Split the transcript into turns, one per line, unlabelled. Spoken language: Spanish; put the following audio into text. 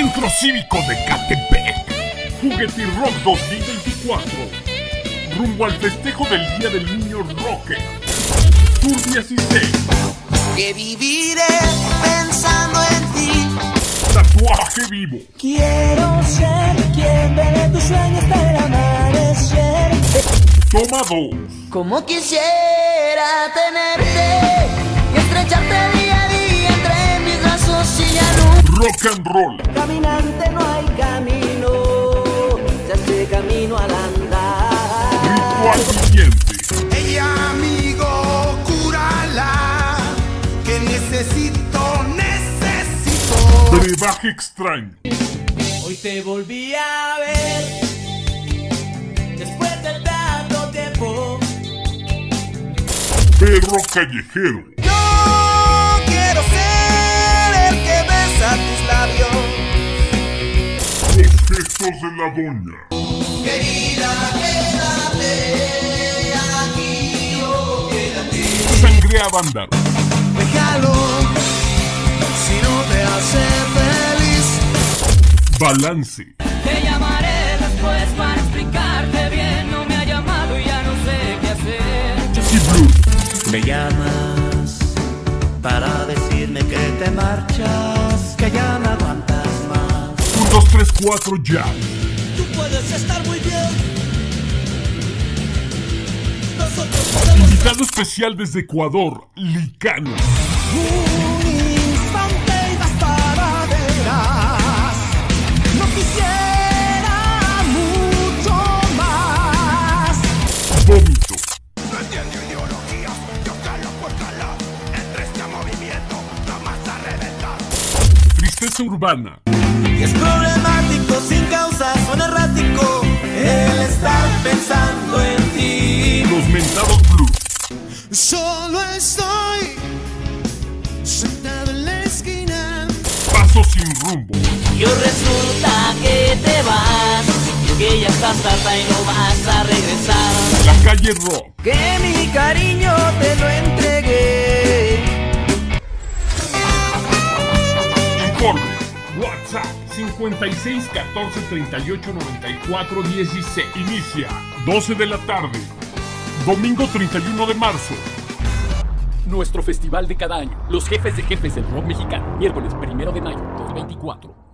Centro Cívico de Catepec. Juguete Rock 2024. Rumbo al festejo del Día del Niño Rocker. Tour 16.
Que viviré pensando en ti.
Tatuaje vivo.
Quiero ser quien ve tus sueños del amanecer.
Toma 2.
Como quisiera tenerte
Rock and roll.
Caminante no hay camino, se hace camino al andar.
Ritual viviente.
Ella, amigo, cúrala. Que necesito, necesito.
Brebaje extraño.
Hoy te volví a ver después de tanto tiempo.
Perro callejero. Gestos de la doña.
Querida, quédate aquí, oh, quédate.
Sangre a banda.
Déjalo, si no te hace feliz.
Balance.
Te llamaré después para explicarte bien. No me ha llamado y ya no sé qué hacer.
Y blues.
Me llamas para decirme que te marchas,
4, ya.
Tú puedes estar muy bien. Nosotros podemos
Invitado especial desde Ecuador, Licano.
Un instante y basta verás. No quisiera mucho más.
Vómito.
Este.
Tristeza urbana.
Y es problemático, sin causa, suena errático el estar pensando en ti.
Los mentados blues.
Solo estoy sentado en la esquina.
Paso sin rumbo.
Y hoy resulta que te vas, que ya estás harta y no vas a regresar.
La calle rock.
Que mi cariño te lo entregué.
Informe. WhatsApp 56 14 38 94 16. Inicia 12 de la tarde. Domingo 31 de marzo.
Nuestro festival de cada año, los jefes de jefes del rock mexicano, miércoles 1 de mayo 2024.